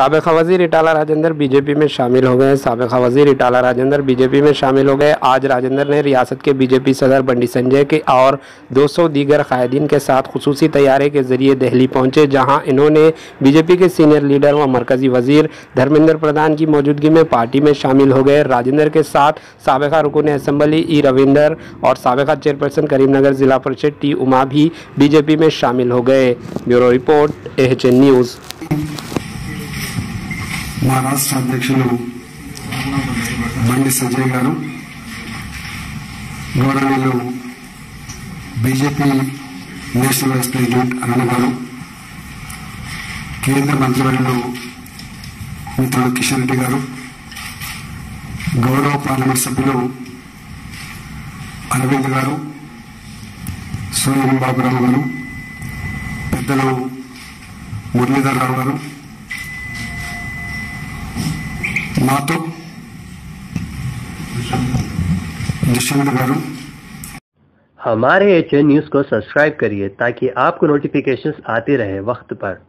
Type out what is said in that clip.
सबका वज़ीर इटाला राजेंद्र बीजेपी में शामिल हो गए सबका वज़ीर इटाला राजेंद्र बीजेपी में शामिल हो गए। आज राजेंद्र ने रियासत के बीजेपी सदर बंडी संजय के और 200 दीगर कायदीन के साथ खसूसी तैयारे के ज़रिए दिल्ली पहुँचे, जहाँ इन्होंने बीजेपी के सीनियर लीडर व मरकजी वज़ीर धर्मेंद्र प्रधान की मौजूदगी में पार्टी में शामिल हो गए। राजेंद्र के साथ सबका रुकन असम्बली ई रविंदर और सबका चेयरपर्सन करीमनगर जिला परिषद टी उमा भी बीजेपी में शामिल हो गए। Bureau report H news. మా రాష్ట్ర అధ్యక్షులు బండి సంజయ్ గారు గౌరవనీయులు BJP national vice president Aruna గారు కేంద్ర మంత్రివర్యులు మిత్రుడు కిషన్ రెడ్డి గారు గౌరవ పార్లమెంట్ సభ్యులు అరవింద్ గారు సూర్యబాబురావు గారు పెద్దలు మురళీధర్ రావు గారు हमारे एच न्यूज़ को सब्सक्राइब करिए ताकि आपको नोटिफिकेशंस आते रहे वक्त पर।